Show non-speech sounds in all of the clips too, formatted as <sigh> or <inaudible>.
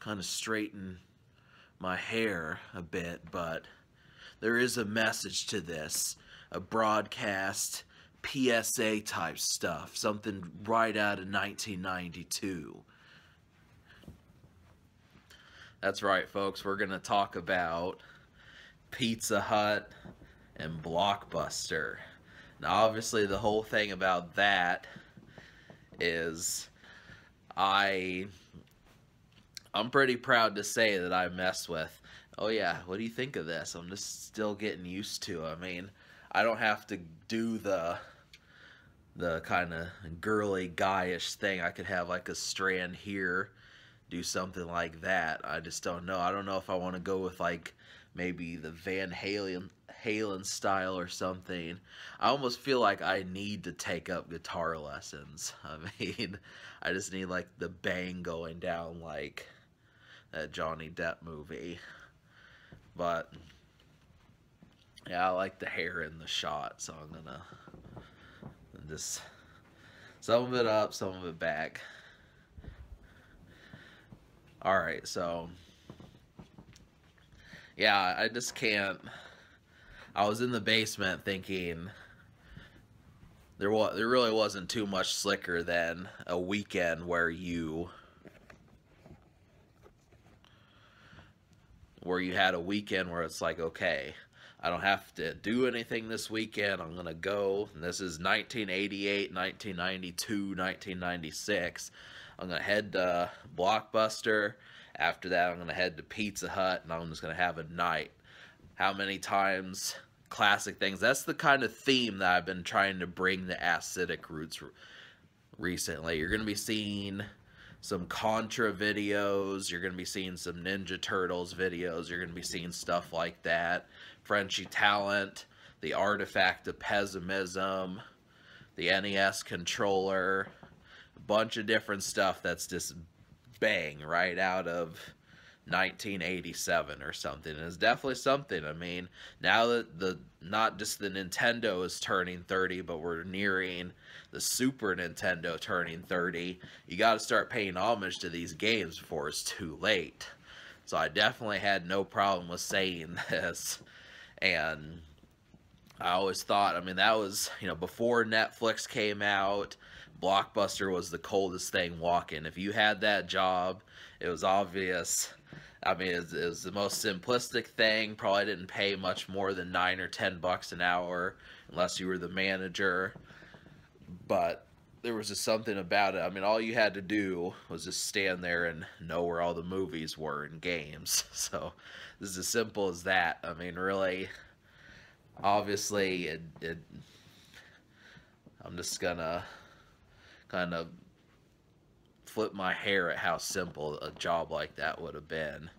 kind of straighten my hair a bit, but there is a message to this, a broadcast PSA type stuff, something right out of 1992. That's right, folks. We're going to talk about Pizza Hut and Blockbuster. Now, obviously, the whole thing about that is I I'm pretty proud to say that I mess with. Oh yeah, what do you think of this? I'm just still getting used to. I mean, I don't have to do the the kind of girly guyish thing. I could have like a strand here, do something like that. I just don't know. I don't know if I want to go with like maybe the Van Halen Halen style or something. I almost feel like I need to take up guitar lessons. <laughs> I mean, I just need like the bang going down like that Johnny Depp movie. But yeah, I like the hair in the shot, so I'm gonna just some of it up, some of it back. Alright, so yeah, I just can't I was in the basement thinking there was there really wasn't too much slicker than a weekend where you where you had a weekend where it's like okay I don't have to do anything this weekend. I'm gonna go. And this is 1988 1992 1996 I'm gonna head to Blockbuster. After that I'm gonna head to Pizza Hut and I'm just gonna have a night. How many times? Classic things. That's the kind of theme that I've been trying to bring the acidic roots recently. You're going to be seeing some Contra videos. You're going to be seeing some Ninja Turtles videos. You're going to be seeing stuff like that. Frenchy Talent, the Artifact of Pessimism, the NES controller, a bunch of different stuff that's just bang right out of 1987 or something. It's definitely something. I mean, now that the not just the Nintendo is turning 30, but we're nearing the Super Nintendo turning 30, you got to start paying homage to these games before it's too late. So I definitely had no problem with saying <laughs> this. And I always thought, I mean, that was, you know, before Netflix came out, Blockbuster was the coldest thing walking. If you had that job, it was obvious I mean, it was, the most simplistic thing. Probably didn't pay much more than nine or ten bucks an hour, unless you were the manager. But there was just something about it. I mean, all you had to do was just stand there and know where all the movies were and games. <laughs> So this is as simple as that. I mean, really, obviously, it, it I'm just gonna kind of flip my hair at how simple a job like that would have been.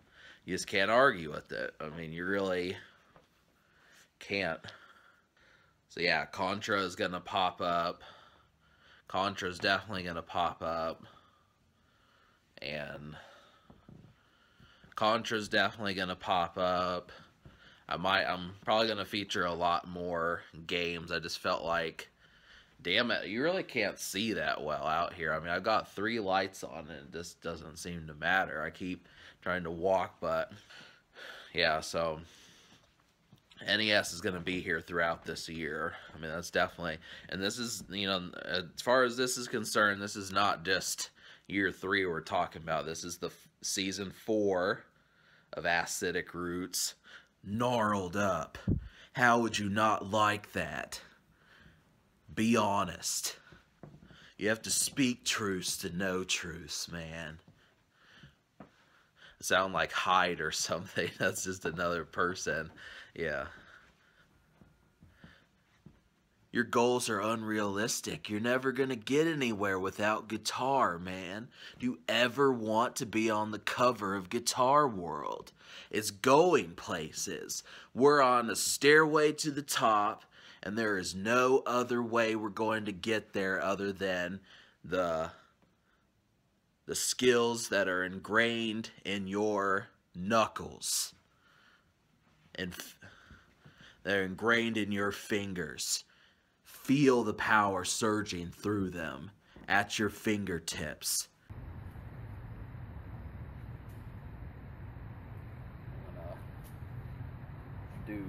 You just can't argue with it. I mean, you really can't. So yeah, Contra is to pop up. Contra is definitely to pop up. And Contra is definitely to pop up. I might, I'm probably going to feature a lot more games. I just felt like damn it, you really can't see that well out here. I mean, I've got three lights on and it just doesn't seem to matter. I keep trying to walk, but yeah, so NES is going to be here throughout this year. I mean, that's definitely, and this is, you know, as far as this is concerned, this is not just year three we're talking about. This is the season four of Acidic Roots. Gnarled up. How would you not like that? Be honest. You have to speak truths to know truths, man. sound like Hyde or <laughs> something. That's just another person. Yeah. Your goals are unrealistic. You're never going to get anywhere without guitar, man. Do you ever want to be on the cover of Guitar World? It's going places. We're on a stairway to the top and there is no other way we're going to get there other than the the skills that are ingrained in your knuckles and they're ingrained in your fingers feel the power surging through them at your fingertips. do